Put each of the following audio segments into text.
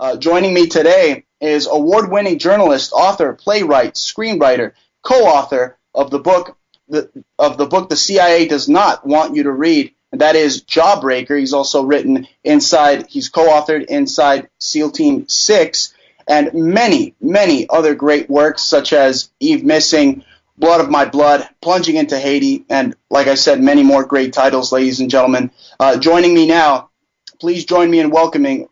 Uh, joining me today is award-winning journalist, author, playwright, screenwriter, co-author of the book the, of the book the CIA does not want you to read, and that is Jawbreaker. He's also written inside. He's co-authored inside SEAL Team Six, and many, many other great works such as Eve Missing, Blood of My Blood, Plunging into Haiti, and like I said, many more great titles, ladies and gentlemen. Uh, joining me now, please join me in welcoming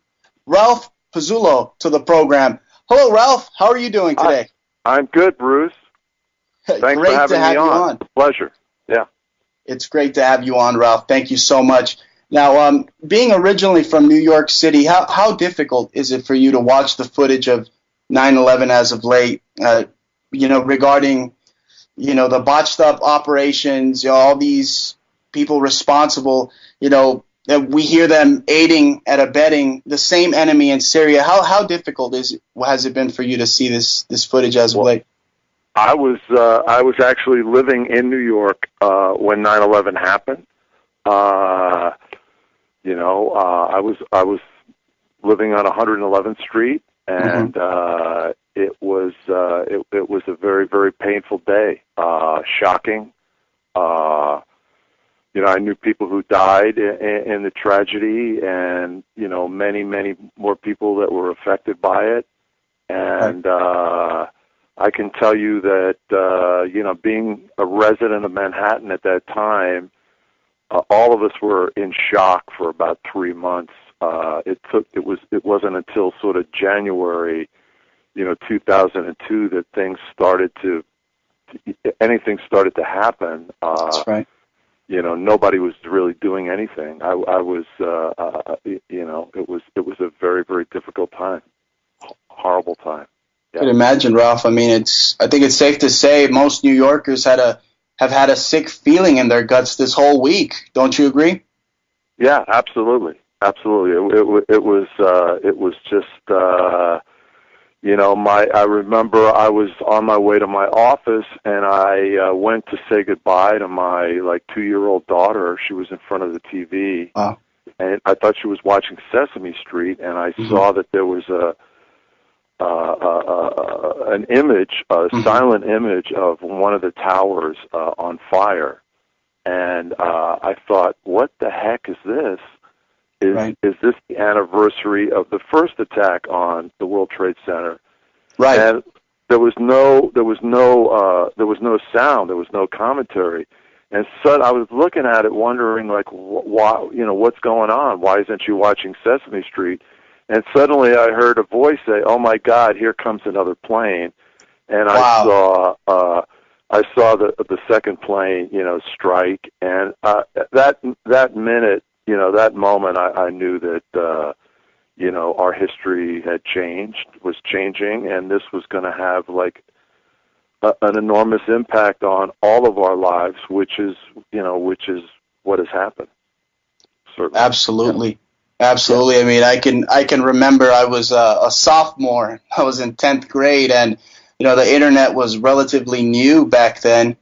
Ralph Pezzullo to the program. Hello, Ralph. How are you doing today? I'm good, Bruce. Thanks great for having to have me you on. on. Pleasure. Yeah. It's great to have you on, Ralph. Thank you so much. Now, um, being originally from New York City, how, how difficult is it for you to watch the footage of 9/11 as of late? Uh, you know, regarding you know the botched up operations, you know, all these people responsible. You know, that we hear them aiding and abetting the same enemy in Syria. How how difficult is it, has it been for you to see this this footage as Well? I was uh, I was actually living in New York uh, when 9/11 happened. Uh, you know, uh, I was I was living on 111th Street, and uh, it was uh, it, it was a very very painful day, uh, shocking. Uh, you know, I knew people who died in, in the tragedy, and you know, many many more people that were affected by it, and. Uh, I can tell you that uh, you know, being a resident of Manhattan at that time, uh, all of us were in shock for about three months. Uh, it took it was it wasn't until sort of January, you know, 2002 that things started to anything started to happen. Uh, That's right. You know, nobody was really doing anything. I, I was, uh, uh, you know, it was it was a very very difficult time, H- horrible time. I could imagine, Ralph. I mean, it's. I think it's safe to say most New Yorkers had a have had a sick feeling in their guts this whole week. Don't you agree? Yeah, absolutely, absolutely. It, it, it was uh, it was just uh, you know my I remember I was on my way to my office and I uh, went to say goodbye to my like two year old daughter. She was in front of the TV, Wow. and I thought she was watching Sesame Street, and I Mhm. saw that there was a uh, uh, uh, an image, a Mhm. silent image of one of the towers uh, on fire, and uh, I thought, what the heck is this? Is Right. is this the anniversary of the first attack on the World Trade Center? Right. And there was no there was no uh, there was no sound, there was no commentary. And so I was looking at it, wondering like, wh- why, you know, what's going on? Why isn't she watching Sesame Street? And suddenly I heard a voice say, "Oh my God, here comes another plane!" And I saw, uh, I saw the the second plane, you know, strike. And uh, that that minute, you know, that moment, I, I knew that, uh, you know, our history had changed, was changing, and this was going to have like a, an enormous impact on all of our lives, which is, you know, which is what has happened. Certainly. Absolutely. Absolutely. I mean, I can I can remember I was a, a sophomore. I was in tenth grade, and you know the internet was relatively new back then,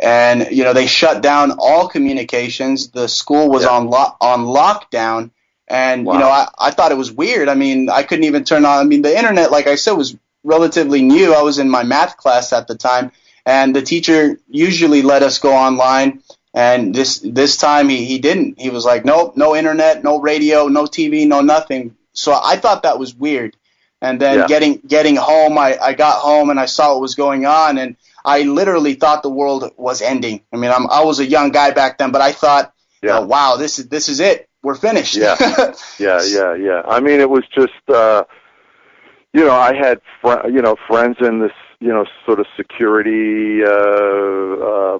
and you know they shut down all communications. The school was Yeah. on lo- on lockdown, and Wow. you know I, I thought it was weird. I mean, I couldn't even turn on. I mean, the internet, like I said, was relatively new. I was in my math class at the time, and the teacher usually let us go online. And this this time he, he didn't. He was like, nope, no internet, no radio, no TV, no nothing. So I thought that was weird. And then Yeah. getting getting home, I, I got home and I saw what was going on, and I literally thought the world was ending. I mean, I'm, I was a young guy back then, but I thought, Yeah. oh, wow, this is this is it. We're finished. Yeah. Yeah, yeah, yeah. I mean, it was just, uh, you know, I had, fr- you know, friends in this, you know, sort of security uh, uh,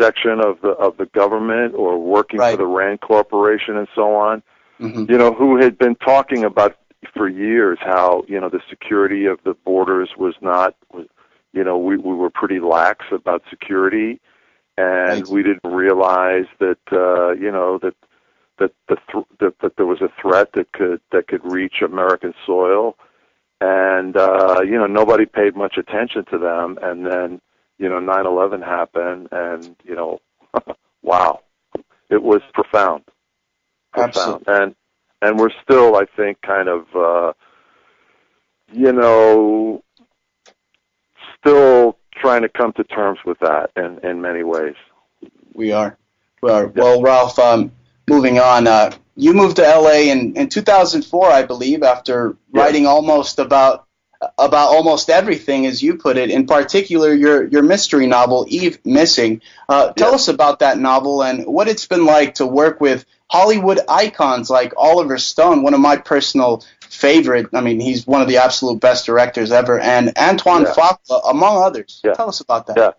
section of the of the government or working Right. for the Rand Corporation and so on. Mhm. You know, who had been talking about for years how you know the security of the borders was not, was, you know, we we were pretty lax about security, and Right. we didn't realize that, uh, you know, that that the th- that, that there was a threat that could that could reach American soil, and uh, you know nobody paid much attention to them, and then you know 9/11 happened, and you know, wow, it was profound, profound, Absolutely. and and we're still, I think, kind of. Uh, you know, still trying to come to terms with that in in many ways. We are. We are. Well, Ralph, um, moving on. Uh, you moved to LA in, in 2004, I believe, after Yeah. writing almost about about almost everything, as you put it. In particular, your your mystery novel, Eve Missing. Uh, tell Yeah. us about that novel and what it's been like to work with Hollywood icons like Oliver Stone, one of my personal favorite. I mean, he's one of the absolute best directors ever, and Antoine Yeah. Fuqua, among others. Yeah. Tell us about that. Yeah.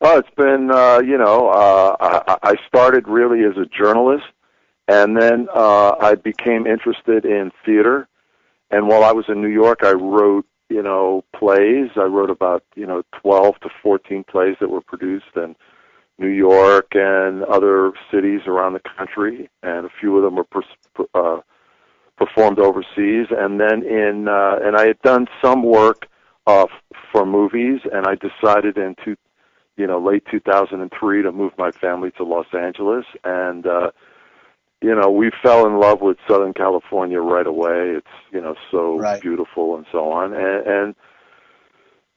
Well, it's been, uh, you know, uh, I, I started really as a journalist, and then uh, I became interested in theater. And while I was in New York, I wrote, you know, plays. I wrote about, you know, 12 to 14 plays that were produced in New York and other cities around the country, and a few of them were pers- uh, performed overseas. And then in, uh, and I had done some work uh, for movies, and I decided in two, you know, late 2003 to move my family to Los Angeles, and uh, you know, we fell in love with Southern California right away. It's you know so Right. beautiful and so on, and, and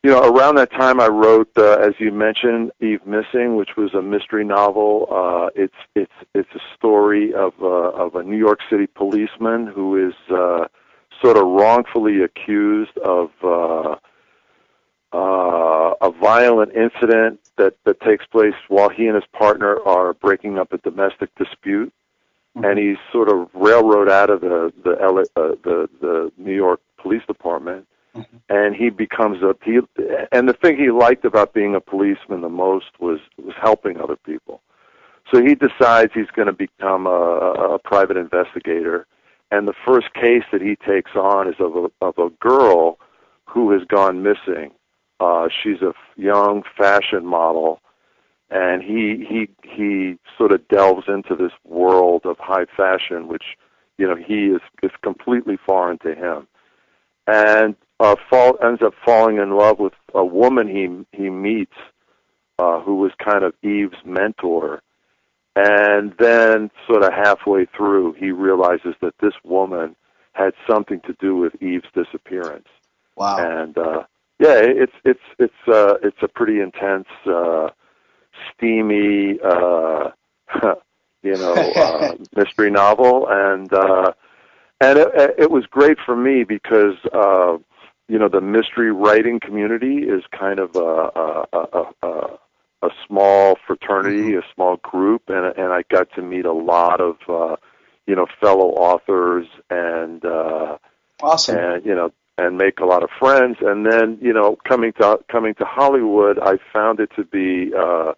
you know, around that time I wrote, uh, as you mentioned, Eve Missing, which was a mystery novel. Uh, it's it's it's a story of uh, of a New York City policeman who is uh, sort of wrongfully accused of. Uh, uh, a violent incident that, that takes place while he and his partner are breaking up a domestic dispute, and he's sort of railroad out of the the LA, uh, the the New York Police Department, and he becomes a he. And the thing he liked about being a policeman the most was was helping other people. So he decides he's going to become a, a private investigator, and the first case that he takes on is of a of a girl who has gone missing. Uh, she's a young fashion model, and he he he sort of delves into this world of high fashion, which you know he is is completely foreign to him, and uh, fall ends up falling in love with a woman he he meets, uh, who was kind of Eve's mentor, and then sort of halfway through he realizes that this woman had something to do with Eve's disappearance. Wow. and uh yeah it's it's it's uh it's a pretty intense uh steamy uh you know uh mystery novel. And uh and it, it was great for me because uh you know the mystery writing community is kind of a a a, a, a small fraternity a small group and and I got to meet a lot of uh you know fellow authors and uh Awesome. and you know and make a lot of friends and then you know coming to coming to Hollywood I found it to be uh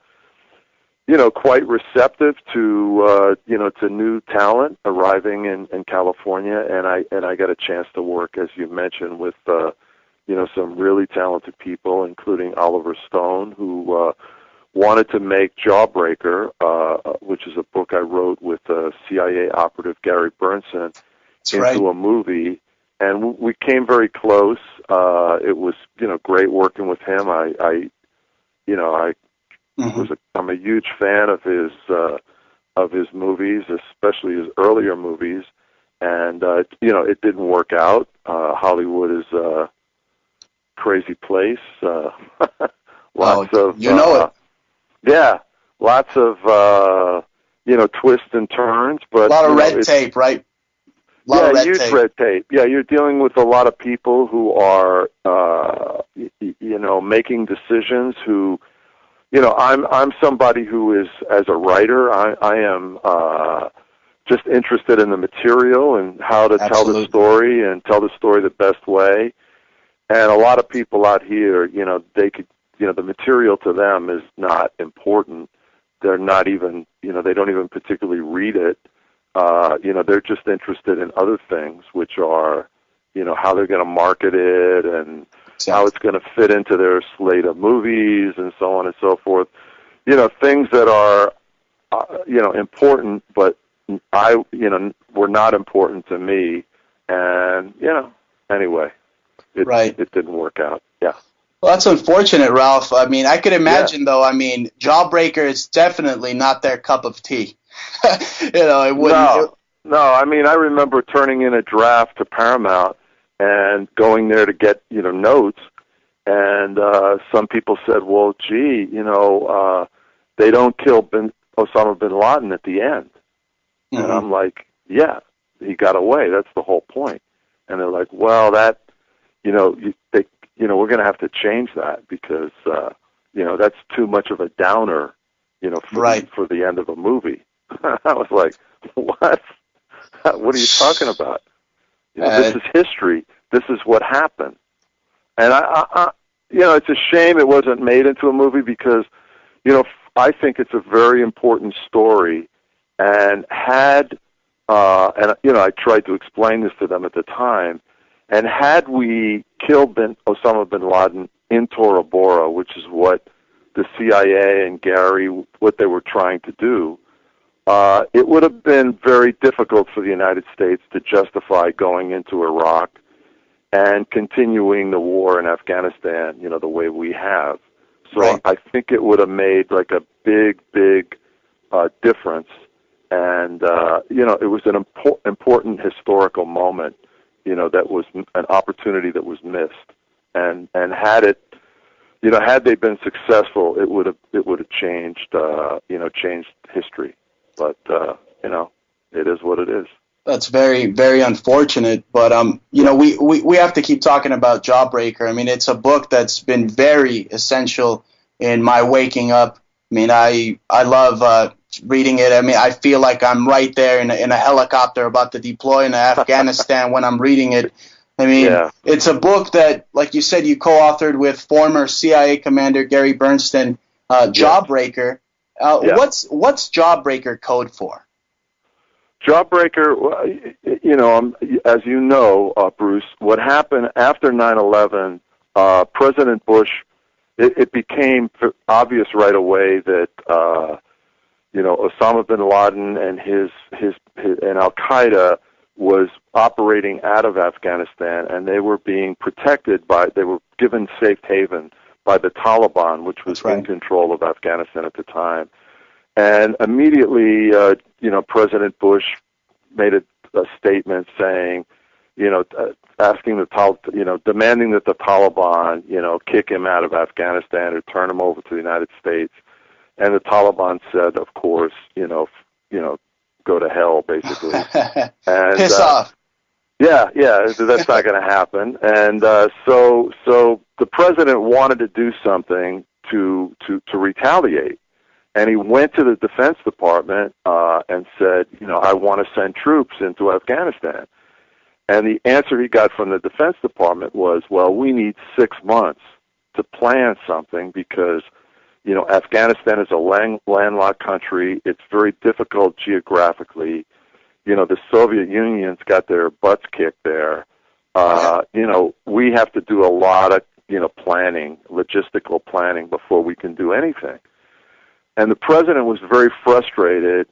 you know quite receptive to uh you know to new talent arriving in in California and I and I got a chance to work as you mentioned with uh you know some really talented people including Oliver Stone who uh wanted to make Jawbreaker uh which is a book I wrote with uh CIA operative Gary Berntsen That's into right. a movie. And w- we came very close. Uh it was you know great working with him. I i you know i Mhm. was a i'm a huge fan of his uh of his movies especially his earlier movies and uh you know it didn't work out uh hollywood is a crazy place uh lots Oh, of you know uh, it. yeah lots of uh you know twists and turns but A lot of you know, red tape, right? A lot yeah, of red huge tape. red tape. Yeah, you're dealing with a lot of people who are, uh, y- y- you know, making decisions. Who, you know, I'm I'm somebody who is as a writer, I, I am uh, just interested in the material and how to tell the story and tell the story the best way. And a lot of people out here, you know, they could, you know, the material to them is not important. They're not even, you know, they don't even particularly read it uh, you know, they're just interested in other things, which are, you know, how they're going to market it and how it's going to fit into their slate of movies and so on and so forth. You know, things that are, uh, you know, important, but I, you know, were not important to me. And, you know, anyway, it, Right. it didn't work out. Yeah. Well, that's unfortunate, Ralph. I mean, I could imagine though. I mean, Jawbreaker is definitely not their cup of tea. you know, it wouldn't. No, no. I mean, I remember turning in a draft to Paramount, and going there to get you know notes. And uh, some people said, "Well, gee, you know, uh, they don't kill bin, Osama bin Laden at the end." Mm-hmm. And I'm like, "Yeah, he got away. That's the whole point." And they're like, "Well, that, you know, you, they, you know, we're going to have to change that because, uh, you know, that's too much of a downer, you know, for, right. for the end of a movie." I was like, "What? what are you talking about?" You know, uh, this is history. This is what happened. And I, I, I, you know, it's a shame it wasn't made into a movie because, you know, I think it's a very important story. And had, uh, and you know, I tried to explain this to them at the time. And had we killed bin, Osama bin Laden in Tora Bora, which is what the CIA and Gary, what they were trying to do, uh, it would have been very difficult for the United States to justify going into Iraq and continuing the war in Afghanistan, you know, the way we have. So right. I think it would have made like a big, big uh, difference. And, uh, you know, it was an impo- important historical moment, you know, that was an opportunity that was missed. And, and had it, you know, had they been successful, it would have, it would have changed, uh, you know, changed history but uh, you know, it is what it is. That's very, very unfortunate. But um, you know, we, we, we have to keep talking about Jawbreaker. I mean, it's a book that's been very essential in my waking up. I mean, I I love uh, reading it. I mean, I feel like I'm right there in a, in a helicopter about to deploy in Afghanistan when I'm reading it. I mean, yeah. it's a book that, like you said, you co-authored with former CIA commander Gary Berntsen, uh, Jawbreaker. Uh, yeah. What's what's Jawbreaker code for? Jawbreaker, you know, um, as you know, uh, Bruce, what happened after 9/11, uh, President Bush, it, it became obvious right away that uh, you know Osama bin Laden and his his, his and Al Qaeda was operating out of Afghanistan, and they were being protected by they were given safe haven by the Taliban, which was right. in control of Afghanistan at the time. And immediately, uh, you know, President Bush made a, a statement saying, you know, uh, asking the Tal, you know, demanding that the Taliban, you know, kick him out of Afghanistan or turn him over to the United States. And the Taliban said, of course, you know, f- you know, go to hell, basically. and, Piss uh, off. Yeah, yeah, that's not going to happen. And uh, so, so the president wanted to do something to to to retaliate, and he went to the Defense Department uh, and said, you know, I want to send troops into Afghanistan. And the answer he got from the Defense Department was, well, we need six months to plan something because, you know, Afghanistan is a land, landlocked country. It's very difficult geographically you know, the Soviet Union's got their butts kicked there. Uh, you know, we have to do a lot of, you know, planning, logistical planning before we can do anything. And the president was very frustrated,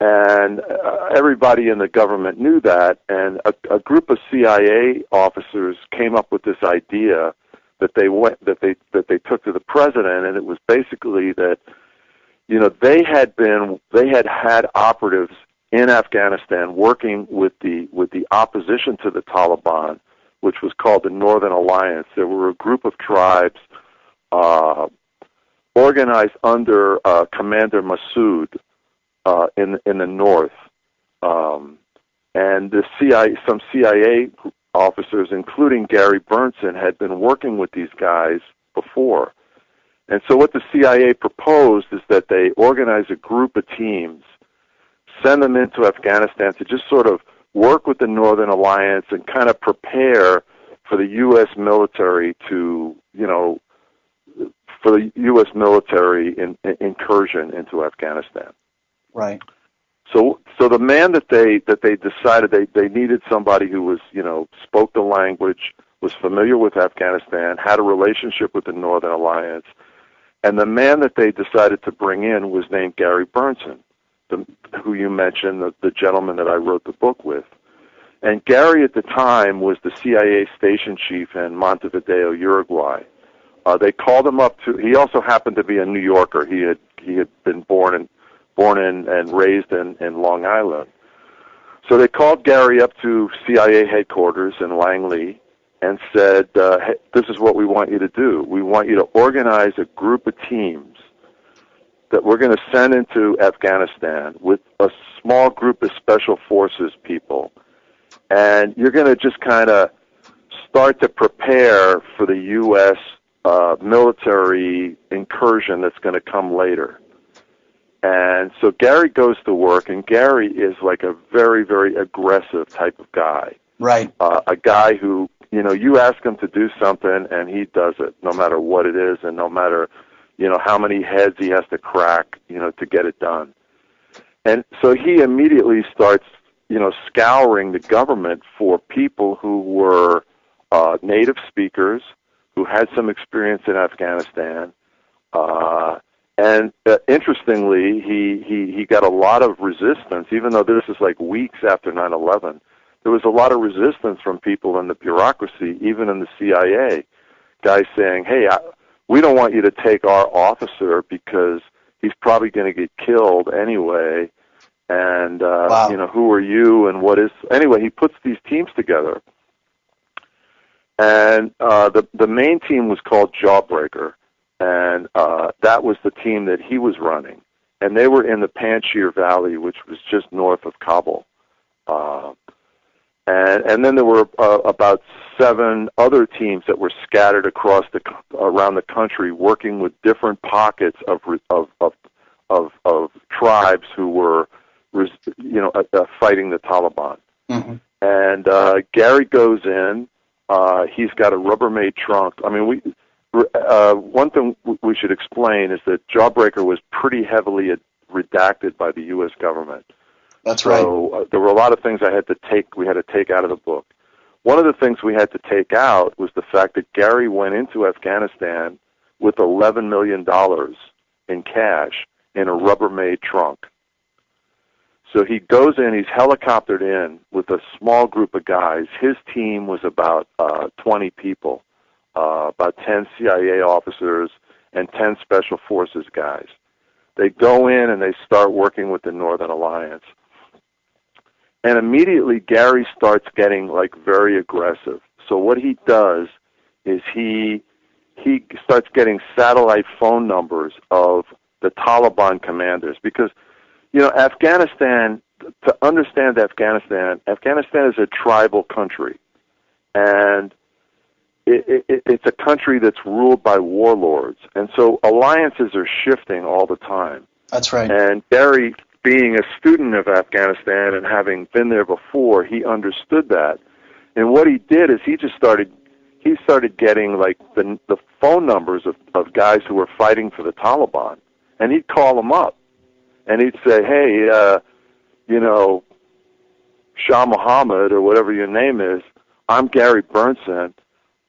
and uh, everybody in the government knew that. And a, a group of CIA officers came up with this idea that they went that they that they took to the president, and it was basically that, you know, they had been they had had operatives in Afghanistan working with the with the opposition to the Taliban, which was called the Northern Alliance. There were a group of tribes uh, organized under uh, Commander Massoud uh, in in the north, um, and the CIA, some CIA officers, including Gary Berntsen, had been working with these guys before. And so, what the CIA proposed is that they organize a group of teams send them into Afghanistan to just sort of work with the Northern Alliance and kind of prepare for the U.S. military to, you know, for the U.S. military in, in, incursion into Afghanistan. Right. So, so the man that they that they decided they they needed somebody who was, you know, spoke the language, was familiar with Afghanistan, had a relationship with the Northern Alliance, and the man that they decided to bring in was named Gary Berntsen the, who you mentioned, the, the gentleman that I wrote the book with. And Gary at the time was the CIA station chief in Montevideo, Uruguay. Uh, they called him up to. He also happened to be a New Yorker. He had he had been born in born in and raised in in Long Island. So they called Gary up to CIA headquarters in Langley, and said, uh, hey, "This is what we want you to do. We want you to organize a group of teams that we're going to send into Afghanistan with a small group of special forces people, and you're going to just kind of start to prepare for the U.S. Uh, military incursion that's going to come later." And so Gary goes to work, and Gary is like a very, very aggressive type of guy. Right. Uh, a guy who, you know, you ask him to do something, and he does it, no matter what it is, and no matter, you know, how many heads he has to crack, you know, to get it done. And so he immediately starts, you know, scouring the government for people who were uh, native speakers, who had some experience in Afghanistan, uh, and uh, interestingly, he, he, he got a lot of resistance, even though this is like weeks after 9 11. There was a lot of resistance from people in the bureaucracy, even in the CIA. Guys saying, hey, I, we don't want you to take our officer because he's probably going to get killed anyway. And, uh, wow. you know, who are you and what is. Anyway, he puts these teams together. And uh, the, the main team was called Jawbreaker and uh, that was the team that he was running. And they were in the Panjshir Valley, which was just north of Kabul. Uh, and and then there were uh, about seven other teams that were scattered across the around the country, working with different pockets of of of of, of tribes who were, you know, uh, uh, fighting the Taliban. Mm-hmm. And uh, Gary goes in. Uh, he's got a Rubbermaid trunk. I mean, we uh, one thing we should explain is that Jawbreaker was pretty heavily redacted by the U.S. government. That's right. So uh, there were a lot of things I had to take. We had to take out of the book. One of the things we had to take out was the fact that Gary went into Afghanistan with eleven million dollars in cash in a Rubbermaid trunk. So he goes in, he's helicoptered in with a small group of guys. His team was about uh, 20 people uh, about 10 CIA officers and 10 Special Forces guys. They go in and they start working with the Northern Alliance. And immediately Gary starts getting like very aggressive. So what he does is he he starts getting satellite phone numbers of the Taliban commanders because you know Afghanistan to understand Afghanistan Afghanistan is a tribal country and it, it, it's a country that's ruled by warlords, and so alliances are shifting all the time. That's right. And Gary, being a student of Afghanistan and having been there before, he understood that. And what he did is he just started he started getting like the the phone numbers of of guys who were fighting for the Taliban, and he'd call them up, and he'd say, "Hey, uh, you know, Shah Muhammad or whatever your name is, I'm Gary Berntsen.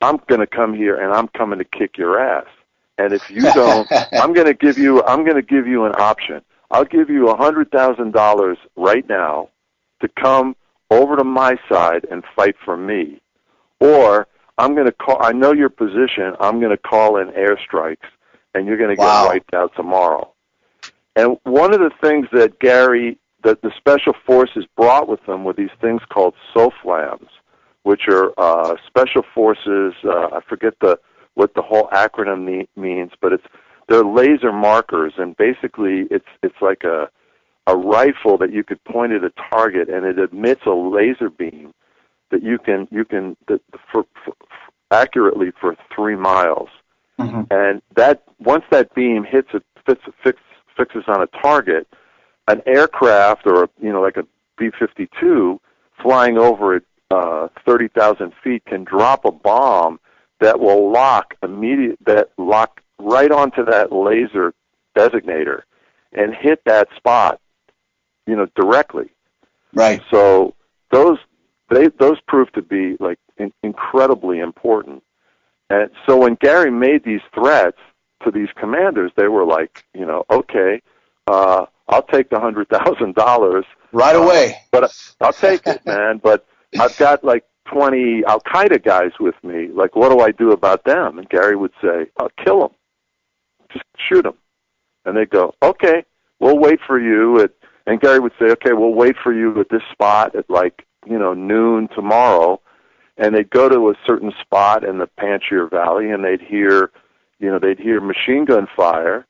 I'm going to come here and I'm coming to kick your ass. And if you don't, I'm going to give you I'm going to give you an option. I'll give you a hundred thousand dollars right now to come over to my side and fight for me, or I'm going to call. I know your position. I'm going to call in airstrikes, and you're going to wow. get wiped out tomorrow. And one of the things that Gary, that the special forces brought with them, were these things called SOFLAMs, which are uh, special forces. Uh, I forget the what the whole acronym me- means, but it's they're laser markers, and basically it's it's like a a rifle that you could point at a target, and it emits a laser beam that you can you can that for, for, accurately for three miles. Mm-hmm. And that once that beam hits it fits, fix, fixes on a target, an aircraft or you know like a B-52 flying over it uh, 30,000 feet can drop a bomb that will lock immediate that lock right onto that laser designator and hit that spot, you know, directly. Right. So those they those proved to be like in, incredibly important. And so when Gary made these threats to these commanders, they were like, you know, okay, uh, I'll take the hundred thousand dollars right away. Uh, but I'll take it, man. But I've got like 20 Al Qaeda guys with me. Like, what do I do about them? And Gary would say, I'll kill them. Just shoot them. And they'd go, okay, we'll wait for you at, and Gary would say, okay, we'll wait for you at this spot at like, you know, noon tomorrow. and they'd go to a certain spot in the Panjshir Valley, and they'd hear, you know, they'd hear machine gun fire,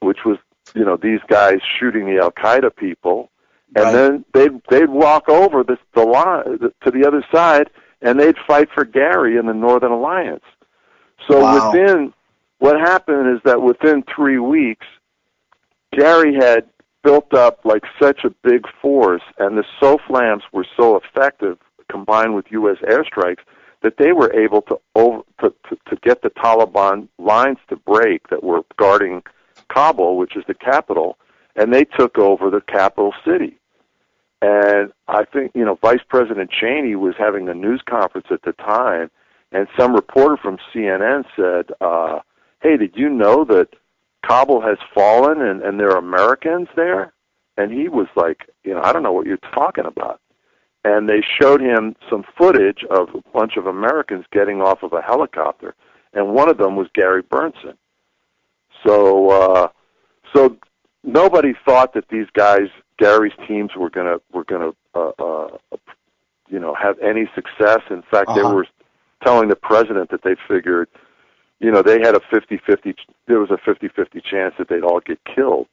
which was, you know, these guys shooting the Al Qaeda people, and Right. then they'd they'd walk over the the line to the other side, and they'd fight for Gary in the Northern Alliance. So Wow. within what happened is that within three weeks, Gary had built up like such a big force, and the SOFLAMs were so effective, combined with U.S. airstrikes, that they were able to over to, to, to get the Taliban lines to break that were guarding Kabul, which is the capital, and they took over the capital city. And I think you know Vice President Cheney was having a news conference at the time, and some reporter from CNN said, uh, "Hey, did you know that Kabul has fallen and, and there are Americans there?" And he was like, "You know, I don't know what you're talking about." And they showed him some footage of a bunch of Americans getting off of a helicopter, and one of them was Gary Berntsen. So, uh, so nobody thought that these guys, Gary's teams, were gonna were gonna, uh, uh, you know, have any success. In fact, they Uh-huh. were telling the president that they figured, you know, they had a 50-50, there was a 50-50 chance that they'd all get killed.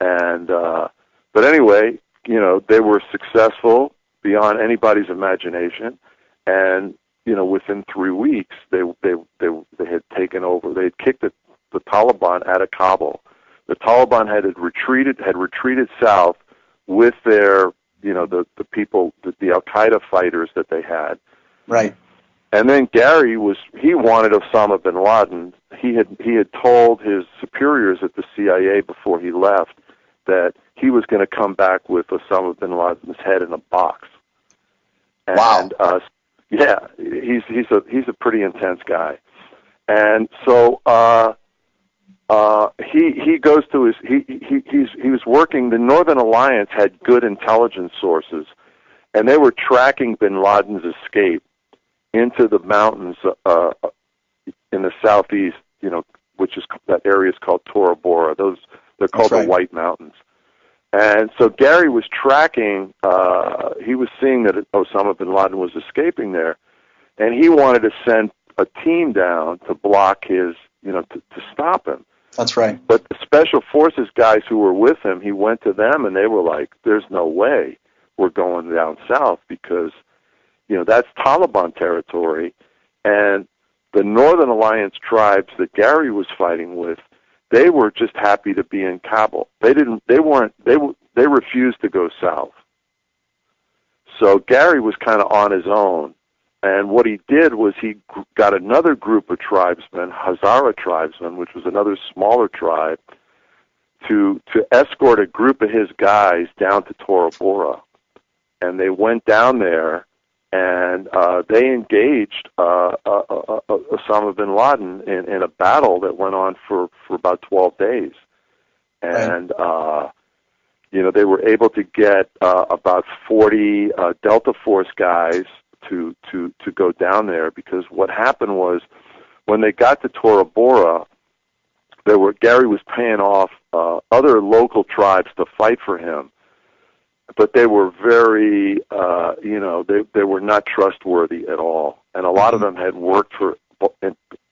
And uh, but anyway, you know, they were successful beyond anybody's imagination, and you know, within three weeks, they they they they had taken over. They had kicked the, the Taliban out of Kabul. The Taliban had retreated had retreated south with their you know the the people the, the Al Qaeda fighters that they had. Right. And then Gary was he wanted Osama bin Laden. He had he had told his superiors at the CIA before he left that he was going to come back with Osama bin Laden's head in a box. And Wow. uh yeah, he's he's a he's a pretty intense guy. And so uh uh he he goes to his he he he's he was working the Northern Alliance had good intelligence sources and they were tracking bin Laden's escape into the mountains uh, in the southeast, you know, which is that area is called Tora Bora. Those they're called right. the White Mountains. And so Gary was tracking. Uh, he was seeing that Osama bin Laden was escaping there, and he wanted to send a team down to block his, you know, to, to stop him. That's right. But the special forces guys who were with him, he went to them and they were like, "There's no way we're going down south because, you know, that's Taliban territory." And the Northern Alliance tribes that Gary was fighting with, they were just happy to be in Kabul. They didn't. They weren't. They were. They refused to go south. So Gary was kind of on his own. And what he did was he got another group of tribesmen, Hazara tribesmen, which was another smaller tribe, to to escort a group of his guys down to Tora Bora. And they went down there and uh, they engaged uh, uh, uh, uh, Osama bin Laden in, in a battle that went on for, for about 12 days. And, uh, you know, they were able to get uh, about 40 uh, Delta Force guys to, to, to go down there because what happened was when they got to Tora Bora, there were Gary was paying off uh, other local tribes to fight for him, but they were very, uh, you know, they they were not trustworthy at all, and a lot of them had worked for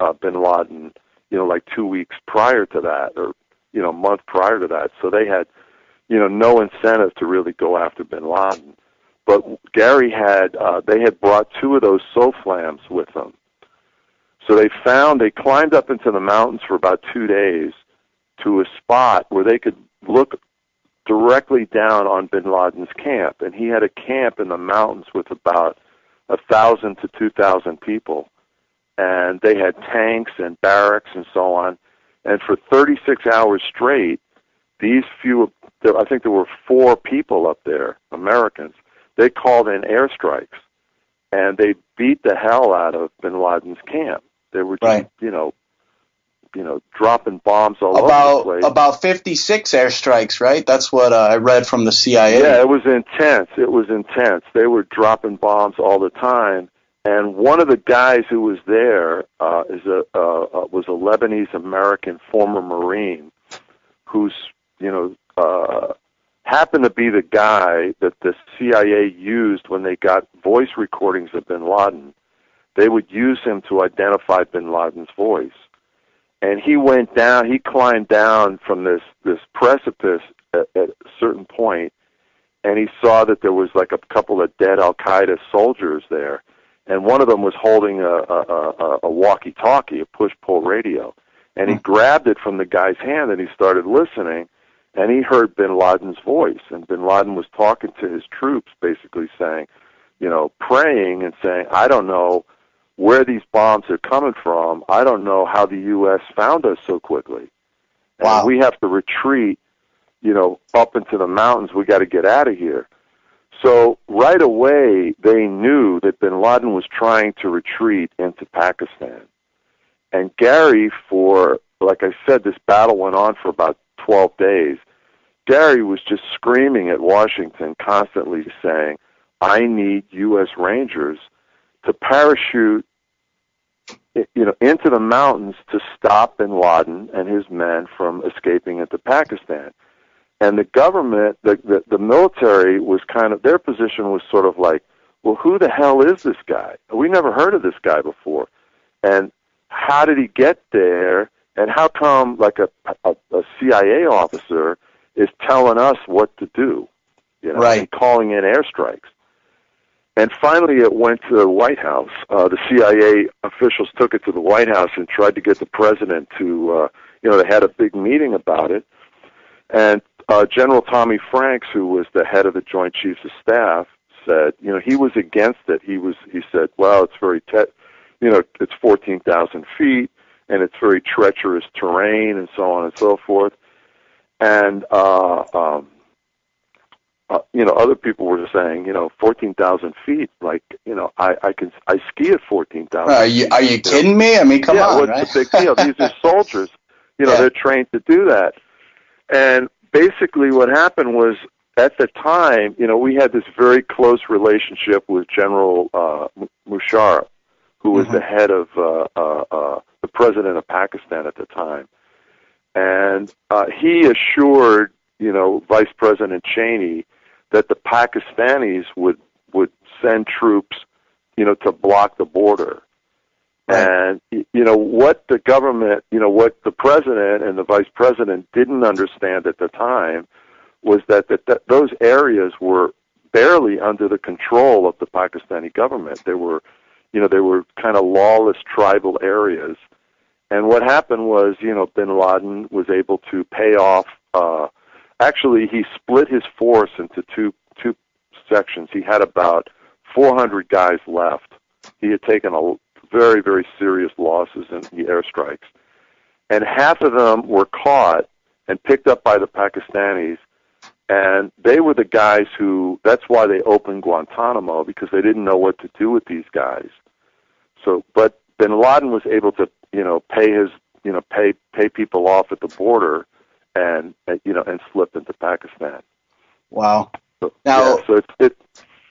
uh, Bin Laden, you know, like two weeks prior to that, or you know, a month prior to that, so they had, you know, no incentive to really go after Bin Laden. But Gary had, uh, they had brought two of those SOFLAMs with them. So they found, they climbed up into the mountains for about two days to a spot where they could look directly down on bin Laden's camp. And he had a camp in the mountains with about a thousand to two thousand people. And they had tanks and barracks and so on. And for 36 hours straight, these few, there, I think there were four people up there, Americans, they called in airstrikes. And they beat the hell out of bin Laden's camp. They were just, Right. you know, you know, dropping bombs all over the About place. about 56 airstrikes, right? That's what uh, I read from the CIA. Yeah, it was intense. It was intense. They were dropping bombs all the time. And one of the guys who was there uh, is a uh, uh, was a Lebanese American former Marine, who's you know uh, happened to be the guy that the CIA used when they got voice recordings of bin Laden. They would use him to identify bin Laden's voice. And he went down, he climbed down from this, this precipice at, at a certain point, and he saw that there was like a couple of dead Al Qaeda soldiers there. And one of them was holding a, a, a, a walkie talkie, a push pull radio. And he hmm. grabbed it from the guy's hand and he started listening and he heard bin Laden's voice, and bin Laden was talking to his troops, basically saying, you know, praying and saying, I don't know where these bombs are coming from. I don't know how the U.S. found us so quickly. Wow. And we have to retreat, you know, up into the mountains. We got to get out of here. So right away, they knew that bin Laden was trying to retreat into Pakistan. And Gary, for, like I said, this battle went on for about 12 days. Gary was just screaming at Washington, constantly saying, I need U.S. Rangers to parachute you know, into the mountains to stop bin Laden and his men from escaping into Pakistan. And the government, the, the, the military was kind of, their position was sort of like, well, who the hell is this guy? We never heard of this guy before. And how did he get there? And how come, like a, a, a CIA officer is telling us what to do, you know, Right. and calling in airstrikes? And finally, it went to the White House. Uh, the CIA officials took it to the White House and tried to get the president to, uh, you know, they had a big meeting about it. And uh, General Tommy Franks, who was the head of the Joint Chiefs of Staff, said, you know, he was against it. He was, he said, well, it's very, te- you know, it's 14,000 feet and it's very treacherous terrain and so on and so forth. And, uh, um, uh, you know, other people were saying, you know, 14,000 feet, like, you know, I, I can, I ski at 14,000 Are you are you kidding me? I mean, come yeah, on, what's right? the big deal? These are soldiers. You know, Yeah. they're trained to do that. And basically what happened was at the time, you know, we had this very close relationship with General uh, Musharraf, who was Mhm. the head of uh, uh, uh, the president of Pakistan at the time. And uh, he assured, you know, Vice President Cheney that the Pakistanis would would send troops, you know, to block the border. And you know what the government, you know what the president and the vice president didn't understand at the time was that that, that those areas were barely under the control of the Pakistani government. They were, you know, they were kind of lawless tribal areas. And what happened was, you know, Bin Laden was able to pay off. Uh, actually, he split his force into two two sections. He had about 400 guys left. He had taken a very very serious losses in the airstrikes, and half of them were caught and picked up by the Pakistanis. And they were the guys who. That's why they opened Guantanamo because they didn't know what to do with these guys. So, but Bin Laden was able to, you know, pay his, you know, pay pay people off at the border, and, and you know, and slip into Pakistan. Wow. So, Now- yeah, so it's it,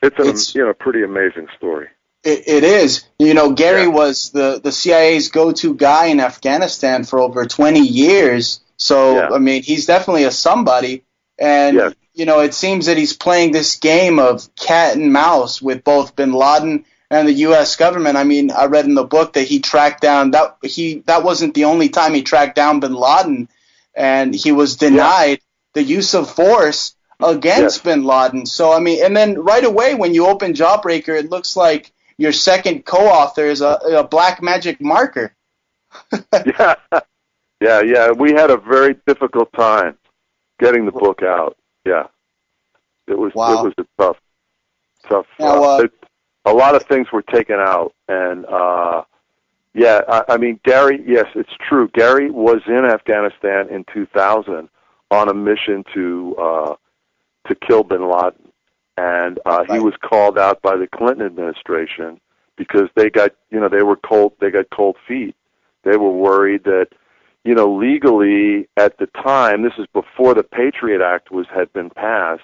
it's an It's- you know a pretty amazing story. It, it is. You know, Gary Yeah. was the, the CIA's go-to guy in Afghanistan for over 20 years. So, Yeah. I mean, he's definitely a somebody. And, Yes. you know, it seems that he's playing this game of cat and mouse with both bin Laden and the U.S. government. I mean, I read in the book that he tracked down that he that wasn't the only time he tracked down bin Laden, and he was denied the use of force against Yes. bin Laden. So I mean, and then right away when you open Jawbreaker, it looks like your second co-author is a, a black magic marker. yeah, yeah, yeah. We had a very difficult time getting the book out. Yeah, it was Wow. it was a tough, tough. Now, uh, it, a lot of things were taken out, and uh, yeah, I, I mean Gary. Yes, it's true. Gary was in Afghanistan in 2000 on a mission to uh, to kill Bin Laden, and uh, he was called out by the Clinton administration because they got you know they were cold they got cold feet. They were worried that you know legally at the time this is before the Patriot Act was had been passed,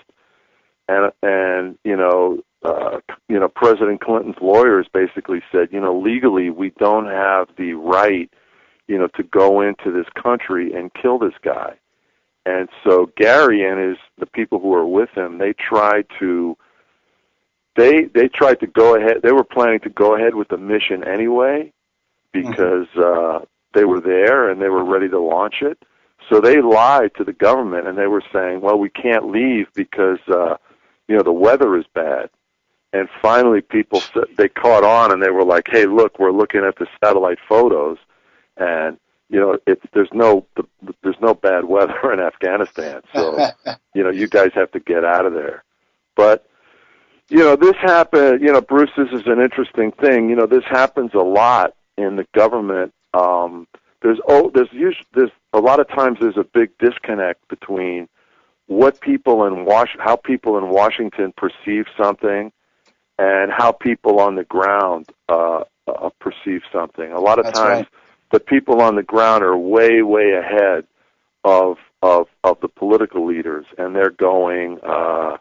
and and you know uh, you know President Clinton's lawyers basically said you know legally we don't have the right you know to go into this country and kill this guy. And so Gary and his the people who were with him, they tried to they they tried to go ahead. They were planning to go ahead with the mission anyway because uh, they were there and they were ready to launch it. So they lied to the government and they were saying, "Well, we can't leave because uh, you know the weather is bad." And finally, people they caught on and they were like, "Hey, look, we're looking at the satellite photos, and you know, it's there's no there's no bad weather in Afghanistan, so you know, you guys have to get out of there." But you know, this happened. You know, Bruce, this is an interesting thing. You know, this happens a lot in the government. Um, there's oh, there's usually there's a lot of times there's a big disconnect between what people in Wash how people in Washington perceive something and how people on the ground uh, uh, perceive something. A lot of That's times, right. the people on the ground are way way ahead of of of the political leaders, and they're going. Uh,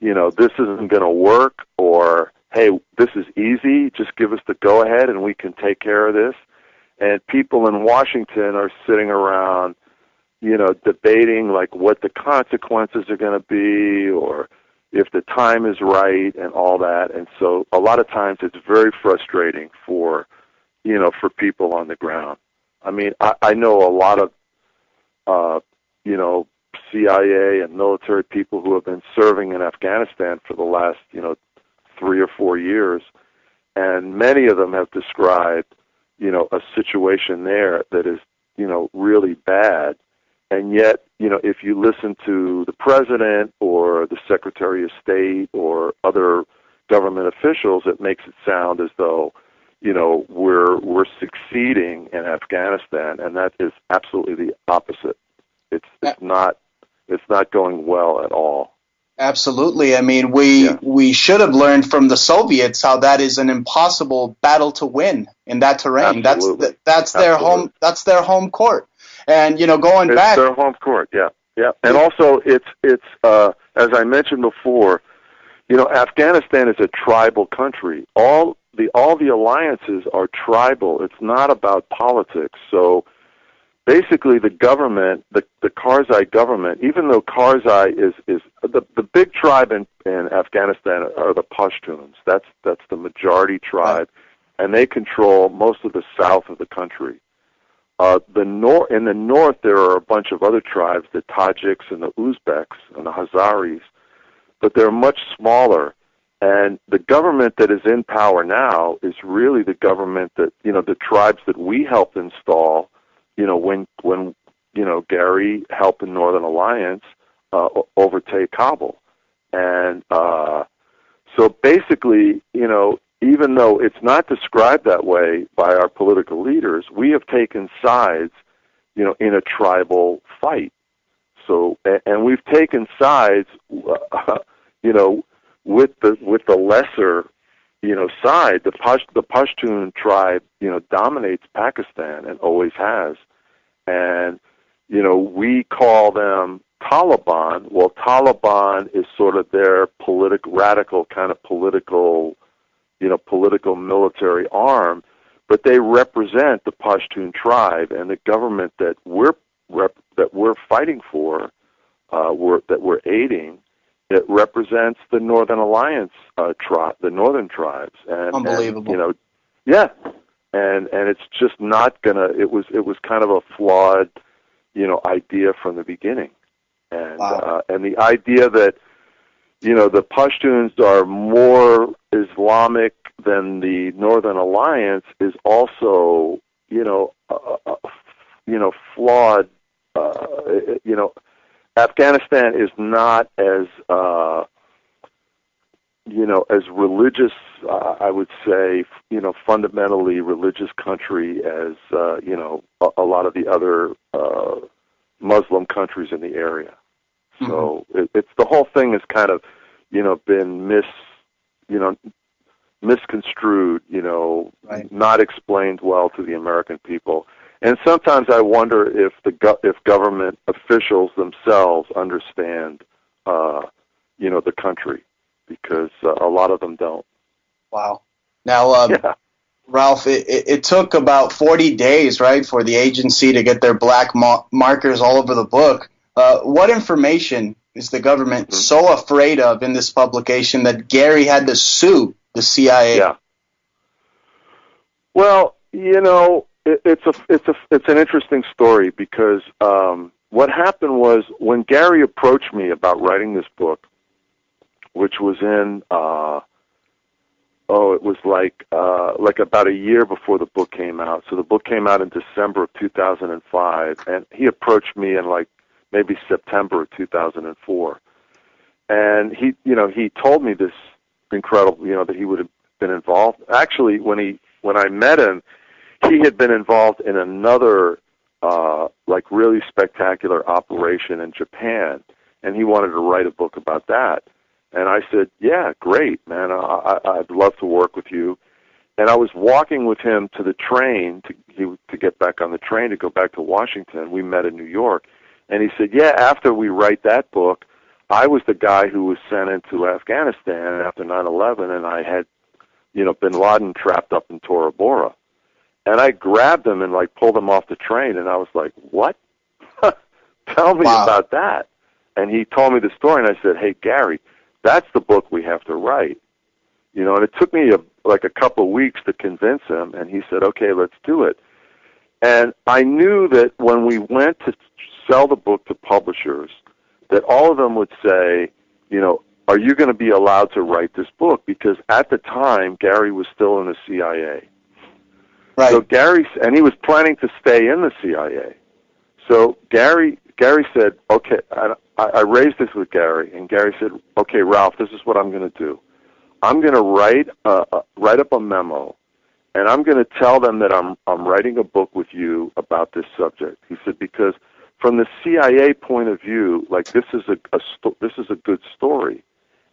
you know, this isn't going to work, or hey, this is easy, just give us the go ahead and we can take care of this. And people in Washington are sitting around, you know, debating like what the consequences are going to be or if the time is right and all that. And so a lot of times it's very frustrating for, you know, for people on the ground. I mean, I, I know a lot of, uh, you know, CIA and military people who have been serving in Afghanistan for the last, you know, three or four years, and many of them have described, you know, a situation there that is, you know, really bad. And yet, you know, if you listen to the president or the secretary of state or other government officials, it makes it sound as though, you know, we're we're succeeding in Afghanistan, and that is absolutely the opposite. It's it's not it's not going well at all. Absolutely. I mean, we Yeah. we should have learned from the Soviets how that is an impossible battle to win in that terrain. Absolutely. That's that's their Absolutely. home. That's their home court. And you know, going It's back, their home court, yeah, yeah. And also, it's it's uh, as I mentioned before, you know, Afghanistan is a tribal country. All the all the alliances are tribal. It's not about politics. So basically, the government, the the Karzai government, even though Karzai is is the the big tribe in in Afghanistan are the Pashtuns. That's that's the majority tribe, and they control most of the south of the country. Uh, the nor- in the north, there are a bunch of other tribes, the Tajiks and the Uzbeks and the Hazaris, but they're much smaller. And the government that is in power now is really the government that you know the tribes that we helped install. You know when when you know Gary helped the Northern Alliance uh, overtake Kabul, and uh, so basically, you know, even though it's not described that way by our political leaders, we have taken sides, you know, in a tribal fight. So, and we've taken sides, you know, with the with the lesser, you know, side. The Pash, the Pashtun tribe, you know, dominates Pakistan and always has, and you know, we call them Taliban. Well, Taliban is sort of their political, radical kind of political, you know, political military arm, but they represent the Pashtun tribe and the government that we're rep, that we're fighting for, uh, we're, that we're aiding. It represents the Northern Alliance uh, tribe, the Northern tribes, and Unbelievable. And, you know, yeah, and and it's just not gonna. It was it was kind of a flawed, you know, idea from the beginning, and Wow. uh, and the idea that you know the Pashtuns are more Islamic than the Northern Alliance is also you know uh, uh, you know flawed. Uh, you know, Afghanistan is not as uh, you know as religious. Uh, I would say you know fundamentally religious country as uh, you know a, a lot of the other uh, Muslim countries in the area. So it, it's the whole thing is kind of you know been mis you know misconstrued. You know, Right. not explained well to the American people. And sometimes I wonder if the go- if government officials themselves understand, uh, you know, the country, because uh, a lot of them don't. wow. Now, um, Yeah, Ralph, it, it, took about 40 days, right, for the agency to get their black ma- markers all over the book. Uh, what information is the government Mhm. so afraid of in this publication that Gary had to sue the CIA? Yeah. Well, you know, it, it's a it's a it's an interesting story because um, what happened was when Gary approached me about writing this book, which was in uh, oh, it was like uh, like about a year before the book came out. So the book came out in December of 2005, and he approached me in like maybe September of 2004, and he you know he told me this incredible you know that he would have been involved. Actually, when he when I met him, he had been involved in another uh, like really spectacular operation in Japan, and he wanted to write a book about that. And I said, "Yeah, great, man. I, I, I'd love to work with you." And I was walking with him to the train to he, to get back on the train to go back to Washington. We met in New York, and he said, "Yeah, after we write that book, I was the guy who was sent into Afghanistan after 9/11, and I had, you know, Bin Laden trapped up in Tora Bora." And I grabbed him and like pulled him off the train, and I was like, "What? Tell me Wow. about that." And he told me the story, and I said, "Hey, Gary, that's the book we have to write." You know, and it took me a, like a couple of weeks to convince him, and he said, "Okay, let's do it." And I knew that when we went to sell the book to publishers, that all of them would say, you know, are you going to be allowed to write this book? Because at the time, Gary was still in the CIA. Right. So Gary, and he was planning to stay in the CIA. So Gary, Gary said, okay, I, I raised this with Gary, and Gary said, okay, Ralph, this is what I'm going to do. I'm going to write, uh, write up a memo, and I'm going to tell them that I'm, I'm writing a book with you about this subject. He said, because from the CIA point of view, like this is a, a sto- this is a good story,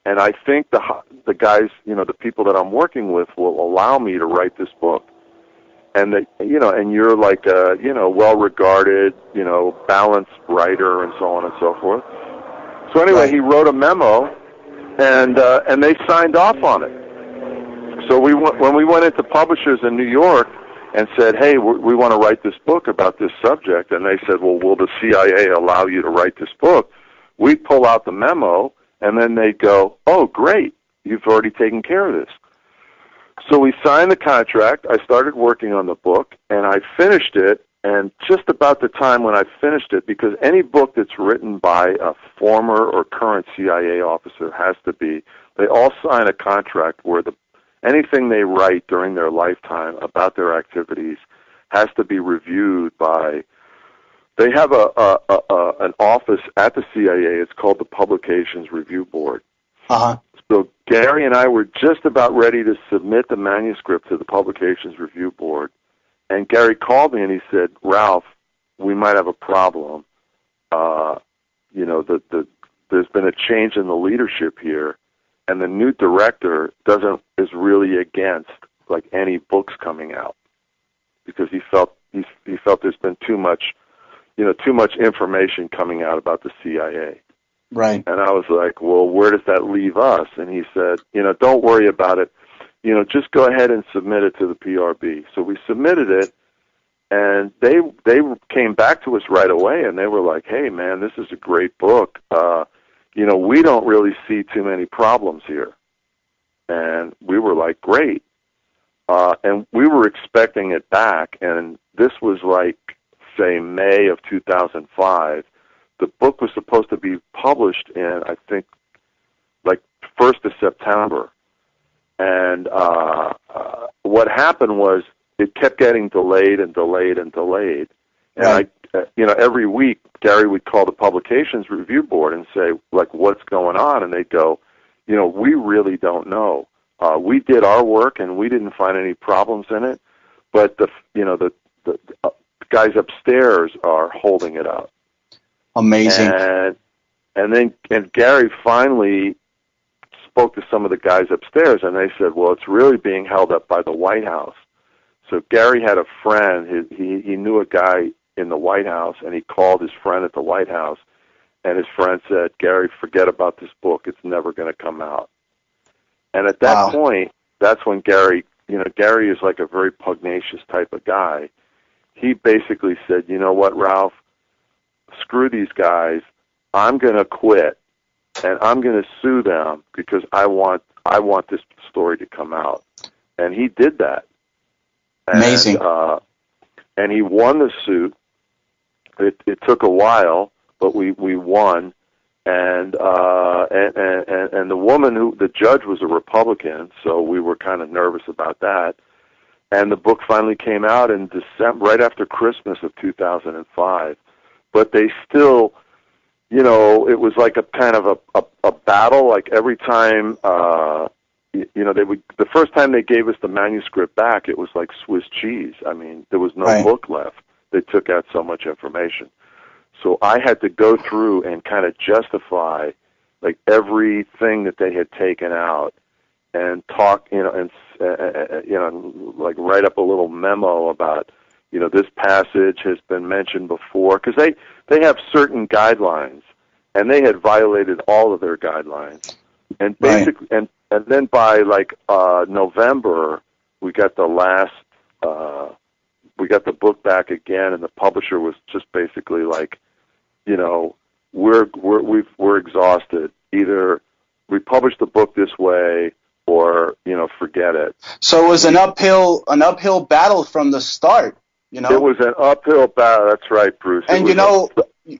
and I think the the guys, you know, the people that I'm working with will allow me to write this book and that you know, and you're like a you know well regarded, you know, balanced writer and so on and so forth. So anyway, Right. he wrote a memo, and uh, and they signed off on it. So we went, when we went into publishers in New York and said, hey, we, we want to write this book about this subject, and they said, well, will the CIA allow you to write this book? We'd pull out the memo, and then they'd go, oh, great, you've already taken care of this. So we signed the contract. I started working on the book, and I finished it. And just about the time when I finished it, because any book that's written by a former or current CIA officer has to be, they all sign a contract where the anything they write during their lifetime about their activities has to be reviewed by. They have a, a, a, a an office at the CIA. It's called the Publications Review Board. Uh huh. So Gary and I were just about ready to submit the manuscript to the Publications Review Board, and Gary called me and he said, "Ralph, we might have a problem. Uh, you know, the the there's been a change in the leadership here, and the new director doesn't is really against like any books coming out because he felt he he felt there's been too much, you know, too much information coming out about the CIA." Right. And I was like, well, where does that leave us? And he said, you know, don't worry about it. You know, just go ahead and submit it to the PRB. So we submitted it, and they they came back to us right away, and they were like, hey, man, this is a great book. Uh, you know, we don't really see too many problems here. And we were like, great. Uh, and we were expecting it back, and this was like, say, May of 2005 the book was supposed to be published in I think like first of September, and uh, uh, what happened was it kept getting delayed and delayed and delayed, and Right. Uh, you know, every week Gary would call the publications review board and say like, "What's going on?" and they'd go, "You know, we really don't know. Uh, we did our work and we didn't find any problems in it, but the you know the the uh, guys upstairs are holding it up." Amazing. And and then and Gary finally spoke to some of the guys upstairs, and they said, "Well, it's really being held up by the White House." So Gary had a friend. He he, he knew a guy in the White House, and he called his friend at the White House, and his friend said, "Gary, forget about this book. It's never going to come out." And at that Wow. point, that's when Gary, you know, Gary is like a very pugnacious type of guy. He basically said, "You know what, Ralph? Screw these guys. I'm going to quit and I'm going to sue them because I want I want this story to come out. And he did that. Amazing. Uh, and he won the suit. It, it took a while, but we we won. And, uh, and and and the woman who the judge was a Republican, so we were kind of nervous about that. And the book finally came out in December, right after Christmas of 2005. But they still you know, it was like a kind of a, a, a battle. Like every time, uh, you, you know, they would the first time they gave us the manuscript back, it was like Swiss cheese. I mean, there was no Right. book left. Took out so much information. So I had to go through and kind of justify like everything that they had taken out and talk, you know, and uh, uh, you know, like write up a little memo about, you know, this passage has been mentioned before because they they have certain guidelines, and they had violated all of their guidelines, and Right. basically, and and then by like uh, November, we got the last, uh, we got the book back again, and the publisher was just basically like, you know, we're we're we've, we're exhausted. Either we publish the book this way, or you know, forget it. So it was an uphill an uphill battle from the start. You know, It was an uphill battle. That's right, Bruce. It and you know, a-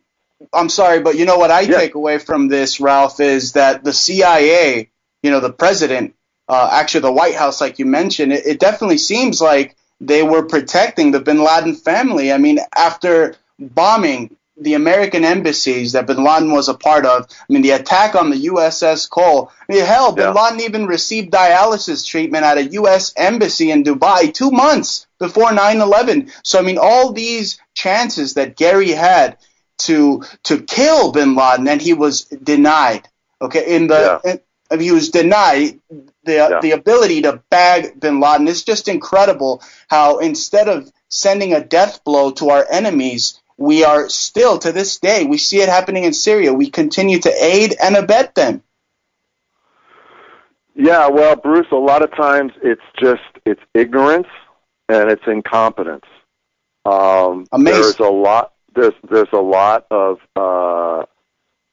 I'm sorry, but you know what I Yeah. take away from this, Ralph, is that the CIA, you know, the president, uh, actually the White House, like you mentioned, it, it definitely seems like they were protecting the Bin Laden family. I mean, after bombing the American embassies that Bin Laden was a part of, I mean, the attack on the USS Cole, I mean, hell, Bin Yeah. Laden even received dialysis treatment at a U.S. embassy in Dubai two months before 9/11. So, I mean, all these chances that Gary had to to kill Bin Laden, and he was denied. Okay, in the Yeah. in, he was denied the Yeah. the ability to bag Bin Laden. It's just incredible how instead of sending a death blow to our enemies, we are still to this day we see it happening in Syria. We continue to aid and abet them. Yeah, well, Bruce, a lot of times it's just it's ignorance and it's incompetence. Um, Amazing. There's a lot. There's there's a lot of uh,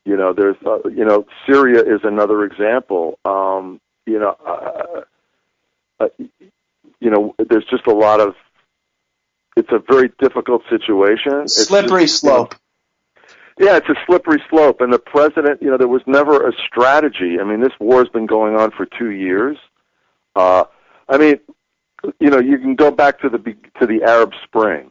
you know. There's uh, you know Syria is another example. Um, you know, uh, uh, you know, there's just a lot of. It's a very difficult situation. It's Slippery just, you know, slope. yeah, it's a slippery slope. And the president, you know, there was never a strategy. I mean, this war has been going on for two years. Uh, I mean, you know, you can go back to the to the Arab Spring.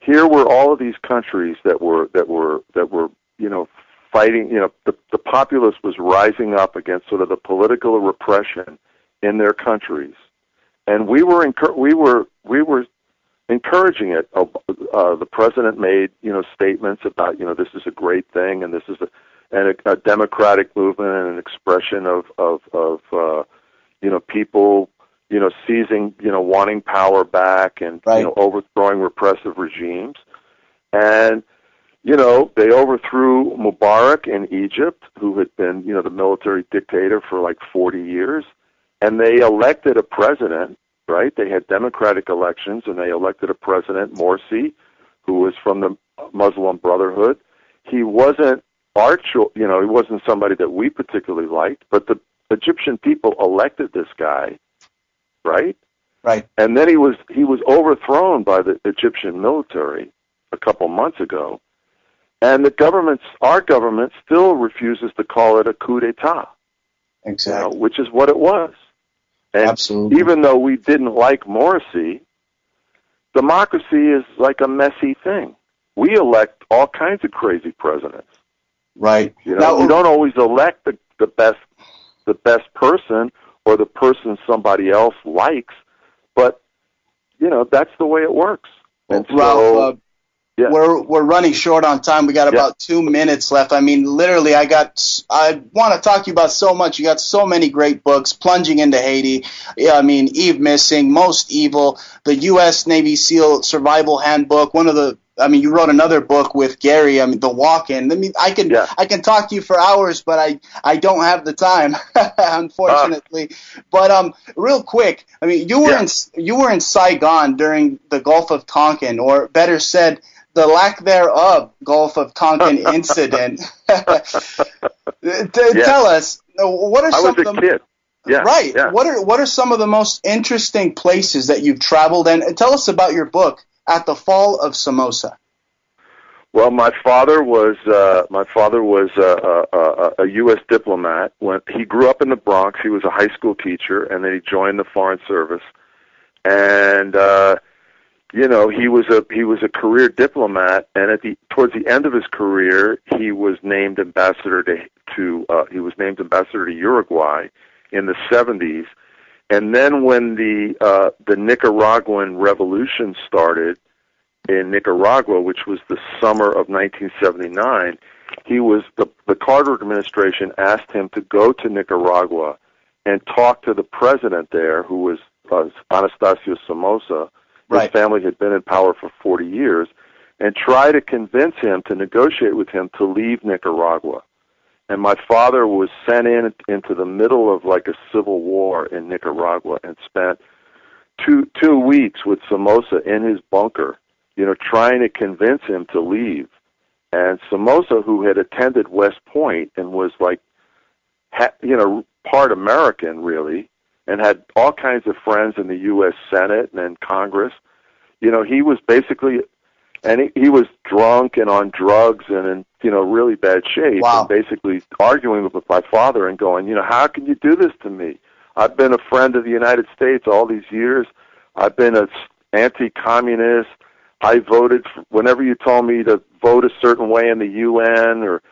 Here were all of these countries that were that were that were you know fighting. You know, the the populace was rising up against sort of the political repression in their countries, and we were encour- we were we were encouraging it. Uh, uh, the president made you know statements about you know this is a great thing and this is a and a, a democratic movement and an expression of of of uh, you know people you know seizing you know wanting power back and Right. you know overthrowing repressive regimes and you know they overthrew Mubarak in Egypt who had been you know the military dictator for like 40 years and they elected a president right? They had democratic elections, and they elected a president, Morsi, who was from the Muslim Brotherhood. He wasn't our, cho- you know, he wasn't somebody that we particularly liked, but the Egyptian people elected this guy, right? Right. And then he was he was overthrown by the Egyptian military a couple months ago, and the government's our government still refuses to call it a coup d'état, you know, which is what it was. And Absolutely. even though we didn't like Morsi, democracy is like a messy thing. We elect all kinds of crazy presidents. right. You know, Now- you don't always elect the, the best the best person or the person somebody else likes, but you know that's the way it works. And Ralph, so, uh, uh, we're we're running short on time. We got about two minutes left. I mean, literally, I got. I want to talk to you about so much. You got so many great books. Plunging into Haiti. Yeah, I mean, Eve Missing, Most Evil, the U.S. Navy SEAL Survival Handbook. One of the. I mean, you wrote another book with Gary. I mean, The Walk-In. I mean, I can Yeah. I can talk to you for hours, but I I don't have the time, unfortunately. But um, real quick, I mean, you were Yeah. in you were in Saigon during the Gulf of Tonkin, or better said, the lack thereof Gulf of Tonkin incident. Tell us what are I some was of the kid. Yeah. right? Yeah. What are what are some of the most interesting places that you've traveled? And tell us about your book at the Fall of Somoza. Well, my father was uh, my father was a, a, a, a U.S. diplomat. When he grew up in the Bronx, he was a high school teacher, and then he joined the Foreign Service. And uh, you know, he was a he was a career diplomat, and at the towards the end of his career, he was named ambassador to to uh, he was named ambassador to Uruguay in the 70s. And then when the uh, the Nicaraguan revolution started in Nicaragua, which was the summer of 1979, he was the the Carter administration asked him to go to Nicaragua and talk to the president there, who was uh, Anastasio Somoza. His Right. family had been in power for 40 years, and try to convince him to negotiate with him to leave Nicaragua. And my father was sent in into the middle of like a civil war in Nicaragua and spent two two weeks with Somoza in his bunker, you know, trying to convince him to leave. And Somoza, who had attended West Point and was like, ha, you know, part American really, and had all kinds of friends in the U.S. Senate and in Congress, you know, he was basically, and he, he was drunk and on drugs and in you know really bad shape, Wow. and basically arguing with my father and going, you know, how can you do this to me? I've been a friend of the United States all these years. I've been a anti-communist. I voted for, whenever you told me to vote a certain way in the UN or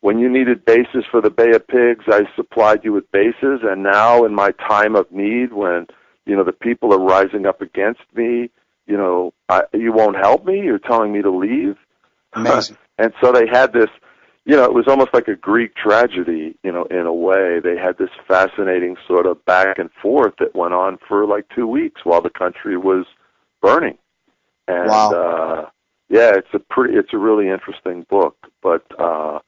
when you needed bases for the Bay of Pigs, I supplied you with bases. And now in my time of need, when, you know, the people are rising up against me, you know, I, you won't help me. You're telling me to leave. Amazing. and so they had this, you know, it was almost like a Greek tragedy, you know, in a way. They had this fascinating sort of back and forth that went on for like two weeks while the country was burning. And Wow. uh yeah, it's a pretty it's a really interesting book. But uh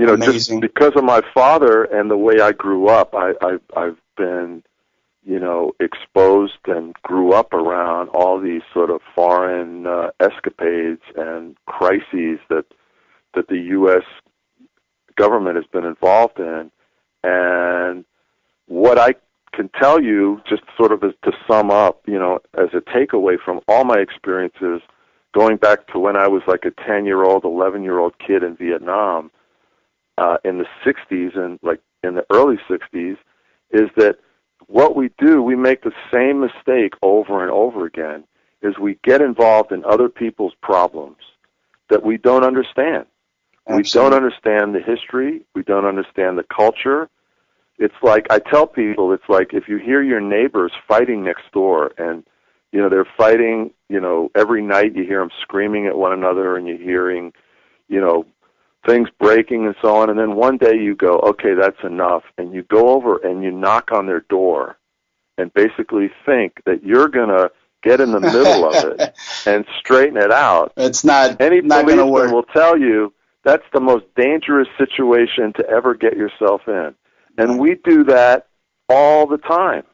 you know, Amazing. just because of my father and the way I grew up, I, I I've been you know, exposed and grew up around all these sort of foreign uh, escapades and crises that that the U.S. government has been involved in, and what I can tell you, just sort of as to sum up, you know, as a takeaway from all my experiences, going back to when I was like a ten-year-old, eleven-year-old kid in Vietnam uh, in the '60s and like in the early '60s, is that what we do, we make the same mistake over and over again, is we get involved in other people's problems that we don't understand. We don't understand the history. We don't understand the culture. It's like I tell people, it's like if you hear your neighbors fighting next door, and you know they're fighting. You know, every night you hear them screaming at one another, and you're hearing, you know, things breaking and so on. And then one day you go, okay, that's enough, and you go over and you knock on their door, and basically think that you're gonna get in the middle of it and straighten it out. It's not Any not going to policeman work. will tell you that's the most dangerous situation to ever get yourself in. And we do that all the time.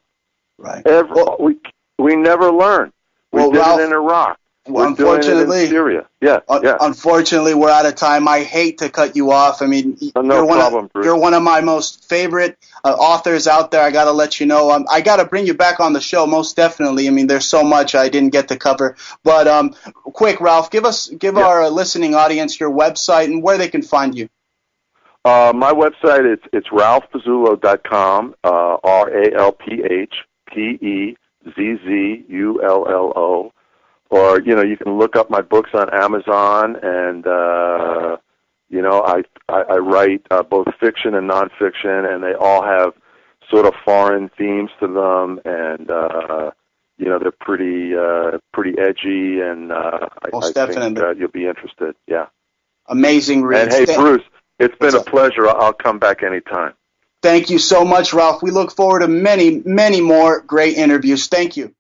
right. Every, Well- we we never learn. We Well, did Ralph, it in Iraq. We're doing it unfortunately, Syria. Yeah, Un- yeah. Unfortunately, we're out of time. I hate to cut you off. I mean, no you're one problem, of, Bruce. you're one of my most favorite uh, authors out there. I got to let you know. Um, I got to bring you back on the show, most definitely. I mean, there's so much I didn't get to cover. But um, quick, Ralph, give us give Yeah. our uh, listening audience your website and where they can find you. Uh, my website is it's ralphpezzullo.com. Uh, R A L P H P E Z Z U L L O. Or you know you can look up my books on Amazon, and uh, you know I I, I write uh, both fiction and nonfiction, and they all have sort of foreign themes to them, and uh, you know they're pretty uh, pretty edgy, and uh, I, I definitely. think uh, you'll be interested. Yeah. Amazing And hey, Bruce, it's been a pleasure. I'll come back anytime. Thank you so much, Ralph. We look forward to many, many more great interviews. Thank you.